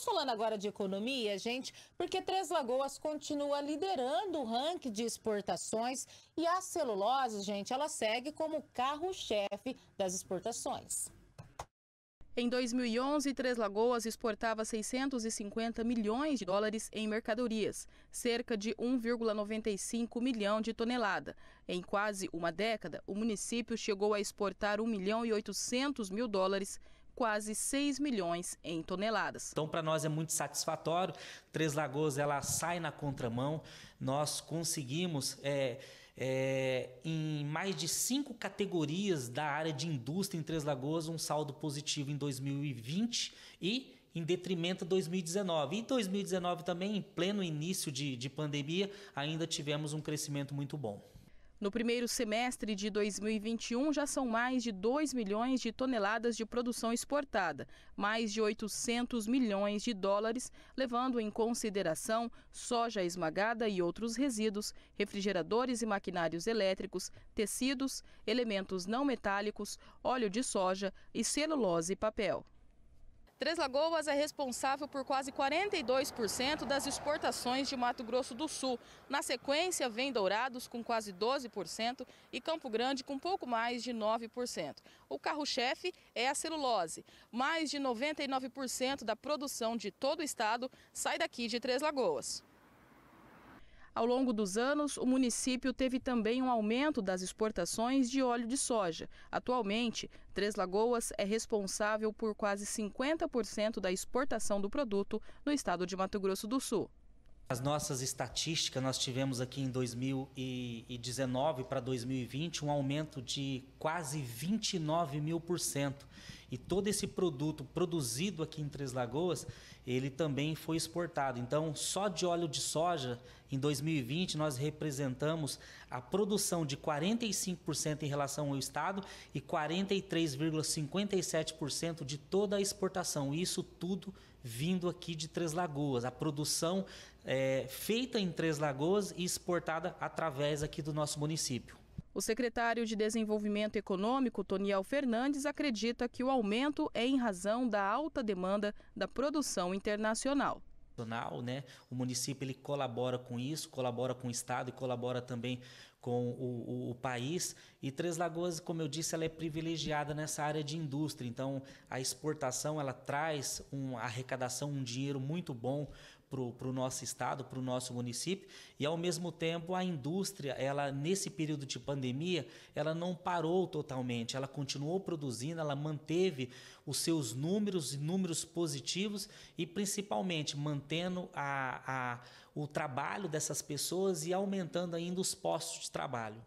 Vamos falando agora de economia, gente, porque Três Lagoas continua liderando o ranking de exportações e a celulose, gente, ela segue como carro-chefe das exportações. Em 2011, Três Lagoas exportava 650 milhões de dólares em mercadorias, cerca de 1,95 milhão de tonelada. Em quase uma década, o município chegou a exportar 1 milhão e 800 mil dólares quase 6 milhões em toneladas. Então, para nós é muito satisfatório. Três Lagoas ela sai na contramão. Nós conseguimos, é, é, em mais de cinco categorias da área de indústria em Três Lagoas, um saldo positivo em 2020 e em detrimento de 2019. E 2019 também, em pleno início de, de pandemia, ainda tivemos um crescimento muito bom. No primeiro semestre de 2021, já são mais de 2 milhões de toneladas de produção exportada, mais de 800 milhões de dólares, levando em consideração soja esmagada e outros resíduos, refrigeradores e maquinários elétricos, tecidos, elementos não metálicos, óleo de soja e celulose e papel. Três Lagoas é responsável por quase 42% das exportações de Mato Grosso do Sul. Na sequência, vem Dourados com quase 12% e Campo Grande com pouco mais de 9%. O carro-chefe é a celulose. Mais de 99% da produção de todo o estado sai daqui de Três Lagoas. Ao longo dos anos, o município teve também um aumento das exportações de óleo de soja. Atualmente, Três Lagoas é responsável por quase 50% da exportação do produto no estado de Mato Grosso do Sul. As nossas estatísticas, nós tivemos aqui em 2019 para 2020 um aumento de quase 29 mil por cento. E todo esse produto produzido aqui em Três Lagoas, ele também foi exportado. Então, só de óleo de soja, em 2020, nós representamos a produção de 45% em relação ao Estado e 43,57% de toda a exportação. Isso tudo vindo aqui de Três Lagoas. A produção é, feita em Três Lagoas e exportada através aqui do nosso município. O secretário de Desenvolvimento Econômico, Toniel Fernandes, acredita que o aumento é em razão da alta demanda da produção internacional né? O município ele colabora com isso, colabora com o estado e colabora também com o, o, o, país. E Três Lagoas, como eu disse, ela é privilegiada nessa área de indústria. Então, a exportação ela traz uma arrecadação, um dinheiro muito bom para o nosso estado, para o nosso município. E ao mesmo tempo, a indústria, ela nesse período de pandemia, ela não parou totalmente. Ela continuou produzindo, ela manteve os seus números, números positivos e principalmente mantendo a, a, o trabalho dessas pessoas e aumentando ainda os postos de trabalho.